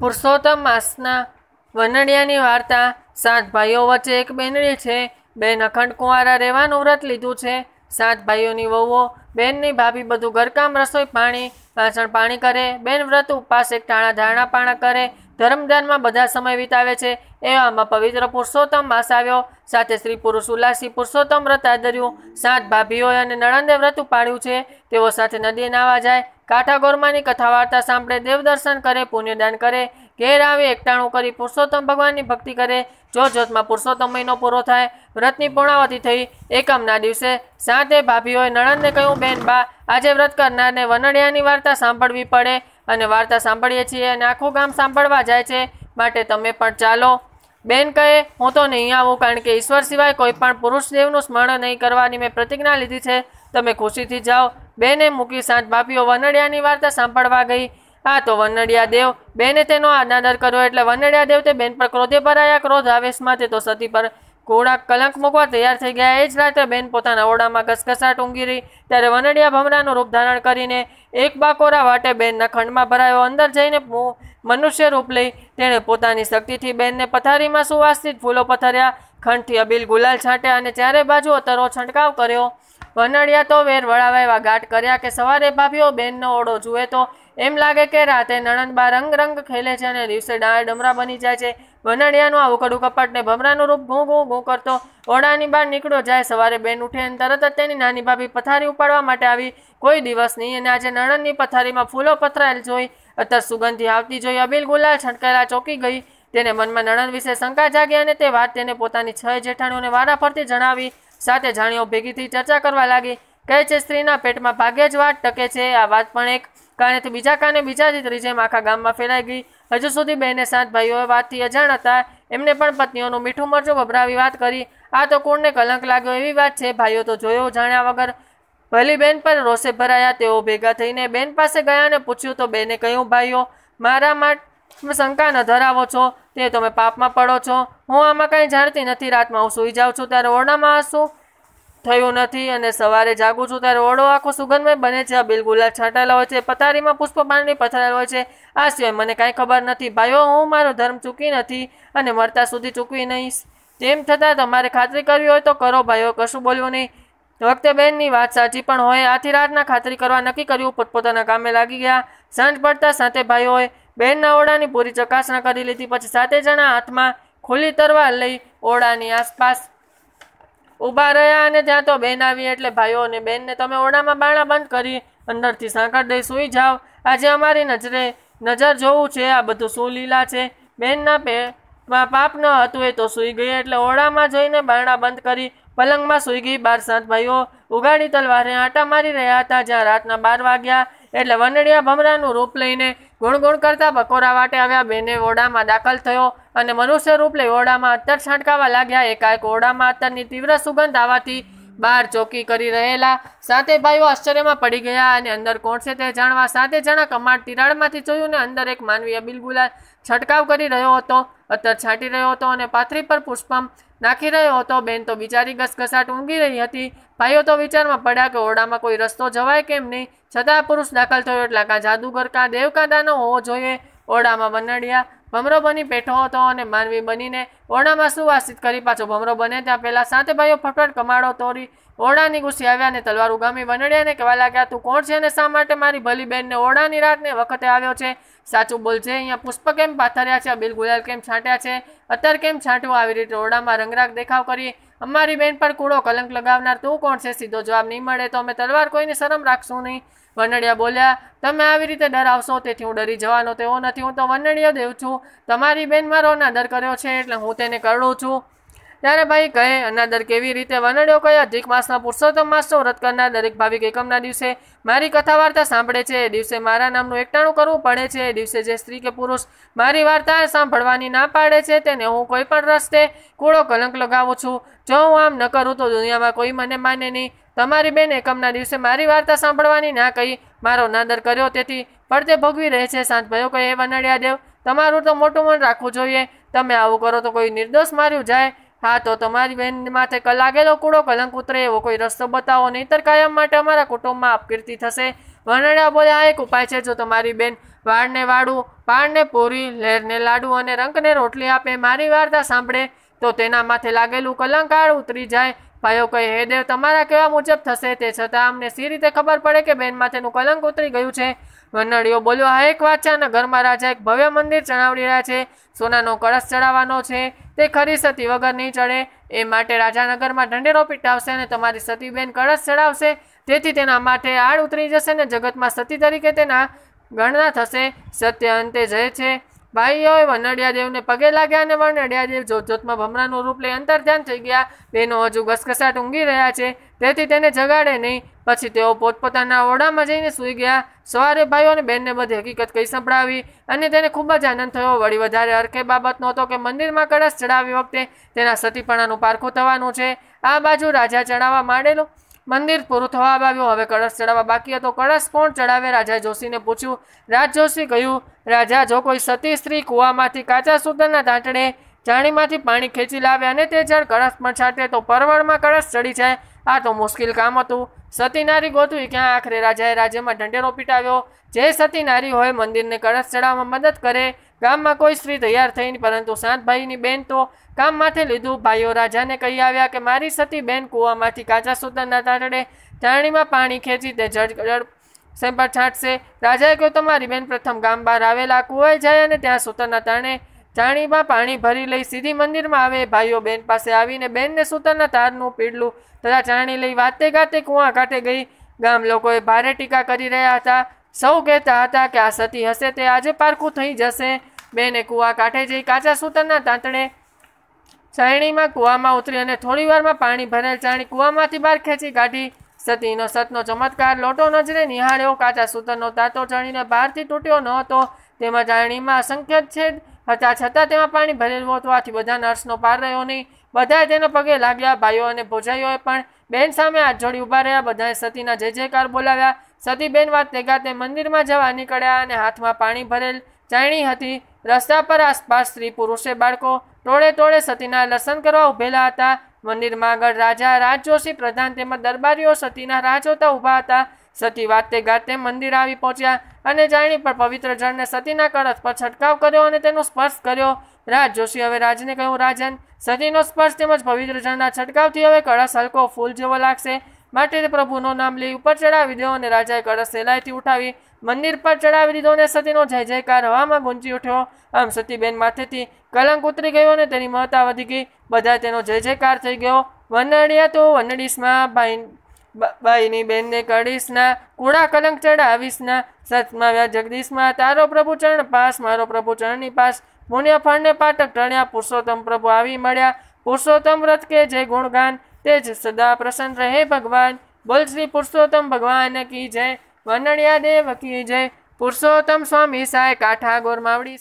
પુરુષોત્તમ માસના વનડિયાની વાર્તા સાત ભાઈઓ વચ્ચે એક બેનડી છે. બેન અખંડ કુંવારા રહેવાનું વ્રત લીધું છે. સાત ભાઈઓની વહુઓ, બેનની ભાભી બધું ઘરકામ રસોઈ પાણી, વાસણ પાણી કરે. બેન વ્રત ઉપવાસ એક ટાણા ધારણા પાણા કરે. ધર્મદાનમાં બધા સમય વિતાવે છે. એવામાં પવિત્ર પુરુષોત્તમ માસ આવ્યો. સાથે સ્ત્રી પુરુષ ઉલ્લાસી પુરુષોત્તમ વ્રત આદર્યું. સાત ભાભીઓએ અને નણંદે વ્રત ઉપાડ્યું છે. તેઓ સાથે નદીએ નાવા જાય. કાંઠા ગોરમાની કથા વાર્તા સાંભળે, દેવદર્શન કરે, પુણ્યદાન કરે, ઘેર આવે, એકટાણું કરી પુરુષોત્તમ ભગવાનની ભક્તિ કરે જોત જોતમાં પુરુષોત્તમ મહિનો પૂરો થાય, વ્રતની પૂર્ણાવતી થઈ, એકમના દિવસે સાતે ભાભીઓએ નણંદને કહ્યું, બેન, બા, આજે વ્રત કરનારને વનડિયાની વાર્તા સાંભળવી પડે અને વાર્તા સાંભળીએ છીએ અને આખું ગામ સાંભળવા જાય છે, માટે તમે પણ ચાલો. બેન કહે, હું તો નહીં આવું, કારણ કે ઈશ્વર સિવાય કોઈ પણ પુરુષ દેવનું સ્મરણ નહીં કરવાની મેં પ્રતિજ્ઞા લીધી છે. તમે ખુશીથી જાઓ બેને મૂકી સાંજ બાપીઓ વનડિયાની વાર્તા સાંભળવા ગઈ. આ તો વનડિયા દેવ. બેને તેનો અનાદર કર્યો એટલે વનડિયા દેવ તે બેન પર ક્રોધે ભરાયા. ક્રોધ આવેશમાં તે તો સતી પર કોળા કલંક મૂકવા તૈયાર થઈ ગયા. એ જ રાતે બેન પોતાના ઓરડામાં ઘસઘસાટ ઊંઘી રહી. ત્યારે વનડિયા ભમરાનું રૂપ ધારણ કરીને એક બાકોરા વાટે બેનના ખંડમાં ભરાયો. અંદર જઈને મનુષ્ય રૂપ લઈ તેણે પોતાની શક્તિથી બેનને પથારીમાં સુવાસિત ફૂલો પથાર્યા. ખંડથી અબીલ ગુલાલ છાંટ્યા અને ચારે બાજુ અતરો છંટકાવ કર્યો. વનડિયા તો વેર વળાવા ગાંઠ કર્યા કે સવારે ભાભીઓ બેનનો ઓળો જુએ તો એમ લાગે કે રાતે નણંદબા રંગ રંગ ખેલે છે અને દિવસે ડાળ ડમરા બની જાય છે. વનડિયાનું આવું ઉકડું કપાટને ભમરાનું રૂપ ઘૂં ઘૂં ઘૂં કરતો ઓડાની બહાર નીકળ્યો જાય. સવારે બેન ઉઠે અને તરત જ તેની નાની ભાભી પથારી ઉપાડવા માટે આવી. કોઈ દિવસ નહીં, અને આજે નણંદની પથારીમાં ફૂલો પથરાયેલ જોઈ અત્યારે સુગંધી આવતી જોઈ અબીલ ગુલાલ છંટકાયેલા ચોકી ગઈ. તેને મનમાં નણંદ વિશે શંકા જાગી અને તે વાત તેને પોતાની છ જેઠાણીઓને વારા ફરતી જણાવી. સાથે જાણીઓ ભેગીથી ચર્ચા કરવા લાગી. કહે છે, સ્ત્રીના પેટમાં ભાગ્યે જ વાત ટકે છે. આ વાત પણ એક કારણેથી બીજા કારણે બીજાથી ત્રીજે આખા ગામમાં ફેલાઈ ગઈ. હજુ સુધી બેને સાત ભાઈઓ વાતથી અજાણ હતા. એમને પણ પત્નીઓનું મીઠું મરચું ભભરાવી વાત કરી. આ તો કુળને કલંક લાગ્યો એવી વાત છે. ભાઈઓ તો જોયો જાણ્યા વગર ભલી બેન પર રોષે ભરાયા. તેઓ ભેગા થઈને બેન પાસે ગયા અને પૂછ્યું, તો બેને કહ્યું ભાઈઓ? મારા માટે શંકા ન ધરાવો છો, તે તમે પાપમાં પડો છો. હું આમાં કંઈ જાણતી નથી, રાતમાં હું સૂઈ જાઉં છું, ત્યારે ઓરડામાં શું થયું નથી અને સવારે જાગું છું, ત્યારે ઓરડો આખો સુગંધમય બને છે. બિલ ગુલાબ છાંટાયેલા હોય છે, પથારીમાં પુષ્પ પાણી પથરાયેલ હોય છે. આ સિવાય મને કાંઈ ખબર નથી. ભાઈઓ, હું મારો ધર્મ ચૂકી નથી અને મરતા સુધી ચૂકવી નહીં તેમ છતાં તમારે ખાતરી કરવી હોય તો કરો, ભાઈઓ, કશું બોલ્યું નહીં. વખતે બેનની વાત સાચી પણ હોય. આથી રાતના ખાતરી કરવા નક્કી કર્યું. પોતપોતાના કામે લાગી ગયા. સાંજ પડતા સાથે ભાઈઓએ બેનના ઓરડાની પૂરી ચકાસણા કરી લીધી. પછી સાતે જણા હાથમાં ખુલ્લી તરવાર લઈ ઓરડાની આસપાસ ઊભા રહ્યા અને ત્યાં તો બેન આવી એટલે ભાઈઓ અને બેનને તમે ઓરડામાં બાણા બંધ કરી અંદરથી સાંકળ દઈ સૂઈ જાઓ. આજે અમારી નજરે નજર જોવું છે, આ બધું શું લીલા છે. બેનના પેટમાં પાપ ન હતું એ તો સૂઈ ગઈ એટલે ઓરડામાં જઈને બારણા બંધ કરી પલંગમાં સૂઈ ગઈ. બાર સાત ભાઈઓ ઉગાડી તલવારે આટા મારી રહ્યા હતા. જ્યાં રાતના બાર વાગ્યા એટલે વનડિયા ભમરાનું રૂપ લઈને ગુણગુણ કરતા બકોરા વાટે આવ્યા, બેને ઓરડામાં દાખલ થયો અને મનુષ્ય રૂપ લઈ ઓરડામાં અત્તર છાંટકાવા લાગ્યા. એકાએક ઓરડામાં અત્તરની તીવ્ર સુગંધ આવવાથી બહાર ચોકી કરી રહેલા સાતે ભાઈઓ આશ્ચર્યમાં પડી ગયા અને અંદર કોણ છે તે જાણવા સાતે જણા કમાડ તિરાડમાંથી જોયું ને અંદર એક માનવીય બિલગુલા છંટકાવ કરી રહ્યો હતો. અત્તર છાંટી રહ્યો હતો અને પાથરી પર પુષ્પમ નાખી રહ્યો હતો. બેન તો બિચારી ઘસઘસાટ ઊંઘી રહી હતી. ભાઈઓ તો વિચારમાં પડ્યા કે ઓરડામાં કોઈ રસ્તો જવાય કેમ નહીં? છતાં પુરુષ દાખલ થયો એટલે કાં જાદુગર કાં દેવ કાં હોવો જોઈએ. ઓરડામાં વનડિયા ભમરો બની બેઠો હતો અને માનવી બનીને ઓરડામાં સુવાસિત કરી પાછો ભમરો બને ત્યાં પહેલા સાતે ભાઈઓ ફટફટ કમાડો તોડી ઓરડાની ઘૂસી આવ્યા અને તલવાર ઉગામી વનડિયાને કહેવા લાગ્યા, તું કોણ છે અને શા માટે મારી ભલી બેનને ઓરડાની રાતને વખતે આવ્યો છે? સાચું બોલજે અહીંયા પુષ્પ કેમ પાથર્યા છે? બિલ ગુલાલ કેમ છાંટ્યા છે? અત્યારે કેમ છાંટવું? આવી રીતે ઓરડામાં રંગરાગ દેખાવ કરી અમારી બેન પર કૂડો કલંક લગાવનાર તું કોણ છે? સીધો જવાબ નહીં મળે તો અમે તલવાર કોઈને શરમ રાખશું નહીં. વનડિયા બોલ્યા, તમે આવી રીતે ડરાવશો? તેથી હું ડરી જવાનો તેવો નથી. હું તો વનડિયા દેવ છું. તમારી બેન મારો અનાદર કર્યો છે એટલે હું તેને કરડું છું. ત્યારે ભાઈ કહે, અનાદર કેવી રીતે વનડ્યો કયા અધિક માસના પુરુષોત્તમ માસનો વ્રત કરનાર દરેક ભાવિક એકમના દિવસે મારી કથા વાર્તા સાંભળે છે. એ દિવસે મારા નામનું એકટાણું કરવું પડે છે. એ દિવસે જે સ્ત્રી કે પુરુષ મારી વાર્તા સાંભળવાની ના પાડે છે, તેને હું કોઈ પણ રસ્તે કૂળો કલંક લગાવું છું. જો હું આમ ન કરું તો દુનિયામાં કોઈ મને માને નહીં. તમારી બેન એકમના દિવસે મારી વાર્તા સાંભળવાની ના કહી મારો નાદર કર્યો. તેથી પડતે ભોગવી રહે છે સાંજ ભયો કહે વનડિયા દેવ, તમારું તો મોટું મન રાખવું જોઈએ. તમે આવું કરો તો કોઈ નિર્દોષ માર્યું જાય. હા, તો તમારી બેન માથે લાગેલો કૂડો કલંક ઉતરે એવો કોઈ રસ્તો બતાવો. નહીતર કાયમ માટે અમારા કુટુંબમાં અપકીર્તિ થશે. વનડિયા બોલે, આ એક ઉપાય છે જો તમારી બેન વાળને વાળું પાળને પૂરી, લહેરને લાડુ અને રંકને રોટલી આપે, મારી વાર્તા સાંભળે, તો તેના માથે લાગેલું કલંકાળ ઉતરી જાય. ભાઈઓ કહે, હે દેવ, તમારા કેવા મુજબ થશે તે છતાં અમને સી રીતે ખબર પડે કે બેન માથેનું કલંક ઉતરી ગયું છે? વનડીઓ બોલ્યો હા એક વાત છે અને ઘરમાં રાજા એક ભવ્ય મંદિર ચણાવડી રહ્યા છે. સોનાનો કળશ ચડાવવાનો છે. તે ખરી સતી વગર નહીં ચડે. એ માટે રાજાનગરમાં ઢંઢેરો પીટાવશે અને તમારી સતીબેન કળશ ચડાવશે. તેથી તેના માટે આડ ઉતરી જશે ને જગતમાં સતી તરીકે તેના ગણના થશે. સત્ય અંતે જય છે. ભાઈઓએ વનડિયા દેવને પગે લાગ્યા અને વનડિયા દેવ જોત જોતમાં ભમરાનું રૂપ લઈ અંતર ધ્યાન થઈ ગયા. બેનો હજુ ઘસઘસાટ ઊંઘી રહ્યા છે. તેથી તેને જગાડે નહીં. પછી તેઓ પોતપોતાના ઓરડામાં જઈને સૂઈ ગયા. સવારે ભાઈઓ અને બહેનને બધી હકીકત કહી સંભળાવી અને તેને ખૂબ જ આનંદ થયો. વળી વધારે અરખે બાબતનો હતો કે મંદિરમાં કળશ ચડાવી વખતે તેના સતીપણાનું પારખું થવાનું છે. આ બાજુ રાજા ચડાવવા માંડેલો મંદિર પૂરું થવા આવ્યું. હવે કળશ ચડાવવા બાકી હતો. કળશ કોણ ચડાવે? રાજા જોશીને પૂછ્યું. રાજ જોશી કહ્યું, રાજા, જો કોઈ સતી સ્ત્રી કૂવામાંથી કાચા સૂતરના તાંટડે જાણીમાંથી પાણી ખેંચી લાવે અને તે જળ કળશ પણ છાંટે, તો પરવળમાં કળશ ચડી જાય. આ તો મુશ્કેલ કામ હતું. સતી નારી ગોતવી ક્યાં આખરે રાજાએ રાજ્યમાં ઢંઢેરો પીટાવ્યો? જે સતી નારી હોય મંદિરને કળશ ચડાવવામાં મદદ કરે. ગામમાં કોઈ સ્ત્રી તૈયાર થઈ નહીં, પરંતુ સાતભાઈની બેન તો કામ માથે લીધું. ભાઈઓ રાજાને કહી આવ્યા કે, મારી સતી બેન કૂવામાંથી કાચા સૂતરના તાટડે ચારણીમાં પાણી ખેંચી તે જળ સેમ્પર છાંટશે. રાજાએ કહ્યું, તમારી બેન પ્રથમ ગામ બહાર આવેલા કૂવાએ જાય અને ત્યાં સૂતરના તાણે ચાણીમાં પાણી ભરી લઈ સીધી મંદિરમાં આવે. ભાઈઓ બેન પાસે આવીને બેનને સૂતરના તારનું પીડલું તથા ચાણી લઈ વાતે ગાતે કૂવા કાંઠે ગઈ. ગામ લોકોએ ભારે ટીકા કરી રહ્યા હતા. સૌ કહેતા હતા કે આ સતી હશે તે આજે પારખું થઈ જશે. બેને કૂવા કાંઠે જઈ કાચા સૂતરના તાંતણે ચાણીમાં કૂવામાં ઉતરી અને થોડી વારમાં પાણી ભરેલ ચાણી કૂવામાંથી બહાર ખેંચી કાઢી. સતીનો સતનો ચમત્કાર લોટો નજરે નિહાળ્યો. કાચા સૂતરનો તાતો ચણીને બહારથી તૂટ્યો ન હતો. તેમાં ચાણીમાં અસંખ્ય છેદ હતા. છતાં તેમાં પાણી ભરેલું હતું આથી બધા નર્સનો પાર રહ્યો નહીં. બધાએ તેના પગે લાગ્યા. ભાઈઓ અને ભોજાઈઓએ પણ બેન સામે હાથ જોડી ઊભા રહ્યા. બધાએ સતીના જય જયકાર બોલાવ્યા. સતીબેન વાત તે ગાતે મંદિરમાં જવા નીકળ્યા અને હાથમાં પાણી ભરેલ ચાયણી હતી. રસ્તા પર આસપાસ સ્ત્રી પુરુષે બાળકો ટોળે ટોળે સતીના લસન કરવા ઉભેલા હતા. મંદિરમાં આગળ રાજા રાજજોશી પ્રધાન તેમજ દરબારીઓ સતીના રાહ જોતા ઊભા હતા. સતી વાતે ગાતે મંદિર આવી પહોંચ્યા. અને જાણી પણ પવિત્ર જળને સતીના કળશ પર છંટકાવ કર્યો અને તેનો સ્પર્શ કર્યો. રાજ જોશી હવે રાજને કહ્યું, રાજન, સતીનો સ્પર્શ તેમજ પવિત્ર જળના છંટકાવથી હવે કળશ હલકો ફૂલ જેવો લાગશે. માટે તે પ્રભુનું નામ લઈ ઉપર ચડાવી દો. અને રાજાએ કળશ સહેલાઈથી ઉઠાવી મંદિર પર ચડાવી દીધો અને સતીનો જય જયકાર હવામાં ગુંજી ઉઠ્યો. આમ સતીબેન માથેથી કલંક ઉતરી ગયો અને તેની મહત્તા વધી ગઈ. બધા તેનો જય જયકાર થઈ ગયો. વનડિયા તો વનડીસમાં ભાઈ બાઈની બેનને કડીશના કુડા કલંક ચડાવીશના સતમાં વ્યા જગદીશમાં તારો પ્રભુ ચરણ પાસ, મારો પ્રભુ ચરણની પાસ. પુણ્ય ફળને પાટક ટણ્યા, પુરુષોત્તમ પ્રભુ આવી મળ્યા. પુરુષોત્તમ વ્રત કે જય ગુણગાન, તે જ સદા પ્રસન્ન રહે ભગવાન. બોલ શ્રી પુરુષોત્તમ ભગવાન કી જય. વનડિયા દેવ કી જય. પુરુષોત્તમ સ્વામી સાય કાઠા ગોર માવડી